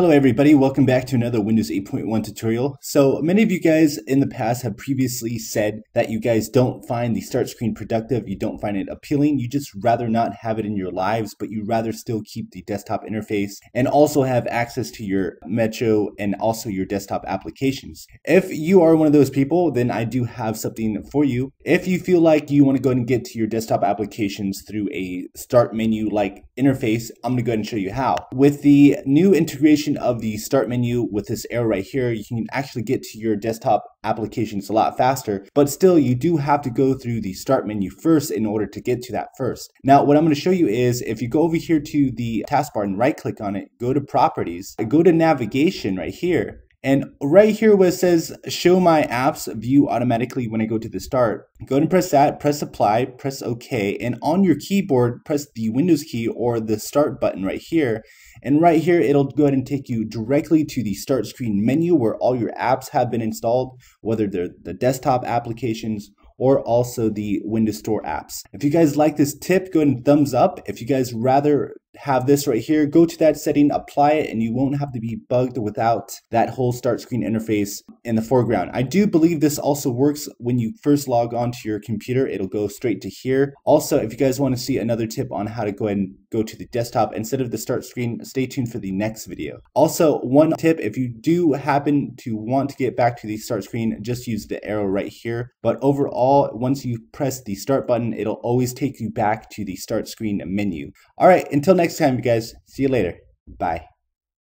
Hello everybody, welcome back to another Windows 8.1 tutorial. So many of you guys in the past have previously said that you guys don't find the start screen productive, you don't find it appealing, you just rather not have it in your lives, but you rather still keep the desktop interface and also have access to your Metro and also your desktop applications. If you are one of those people, then I do have something for you. If you feel like you want to go and get to your desktop applications through a start menu like interface, I'm going to go ahead and show you how. With the new integration of the start menu with this arrow right here, you can actually get to your desktop applications a lot faster, but still you do have to go through the start menu first in order to get to that first. Now, what I'm going to show you is if you go over here to the taskbar and right click on it, go to properties, go to navigation right here, and right here where it says show my apps view automatically when I go to the start, go ahead and press that, press apply, press OK, and on your keyboard, press the Windows key or the start button right here. And right here, it'll go ahead and take you directly to the start screen menu where all your apps have been installed, whether they're the desktop applications or also the Windows Store apps. If you guys like this tip, go ahead and thumbs up. If you guys rather have this right here, go to that setting, apply it, and you won't have to be bugged without that whole start screen interface in the foreground. I do believe this also works when you first log onto your computer. It'll go straight to here. Also, if you guys want to see another tip on how to go and go to the desktop instead of the start screen, stay tuned for the next video. Also, one tip, if you do happen to want to get back to the start screen, just use the arrow right here. But overall, once you press the start button, it'll always take you back to the start screen menu. All right, until next time, you guys. See you later. Bye.